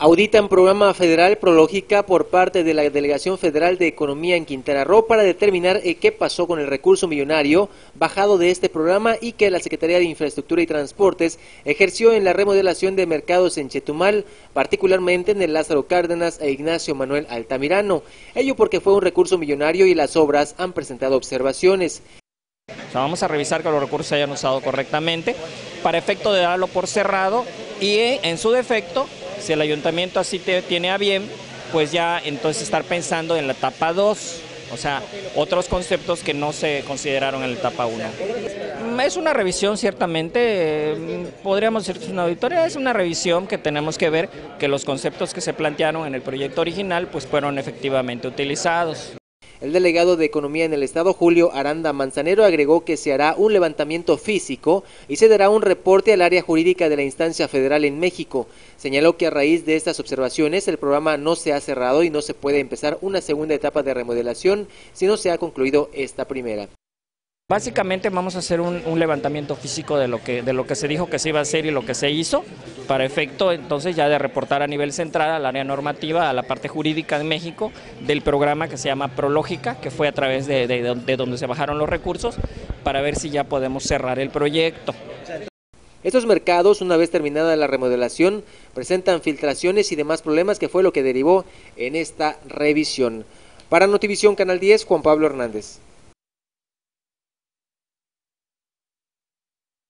Auditan programa federal Prológica por parte de la Delegación Federal de Economía en Quintana Roo para determinar eh, qué pasó con el recurso millonario bajado de este programa y que la Secretaría de Infraestructura y Transportes ejerció en la remodelación de mercados en Chetumal, particularmente en el Lázaro Cárdenas e Ignacio Manuel Altamirano. Ello porque fue un recurso millonario y las obras han presentado observaciones. vamos a revisar que los recursos se hayan usado correctamente para efecto de darlo por cerrado y eh, en su defecto si el ayuntamiento así te tiene a bien, pues ya entonces estar pensando en la etapa 2, o sea, otros conceptos que no se consideraron en la etapa 1. Mm, es una revisión ciertamente, mm, podríamos decir que es una auditoría, es una revisión que tenemos que ver que los conceptos que se plantearon en el proyecto original pues fueron efectivamente utilizados. El delegado de Economía en el Estado, Julio Aranda Manzanero, agregó que se hará un levantamiento físico y se dará un reporte al área jurídica de la instancia federal en México. Señaló que a raíz de estas observaciones el programa no se ha cerrado y no se puede empezar una segunda etapa de remodelación si no se ha concluido esta primera. Básicamente vamos a hacer un, levantamiento físico de lo, que, se dijo que se iba a hacer y lo que se hizo, para efecto entonces ya de reportar a nivel central, al área normativa, a la parte jurídica de México, del programa que se llama Prológica, que fue a través de, de donde se bajaron los recursos, para ver si ya podemos cerrar el proyecto. Estos mercados, una vez terminada la remodelación, presentan filtraciones y demás problemas que fue lo que derivó en esta revisión. Para Notivisión Canal 10, Juan Pablo Hernández.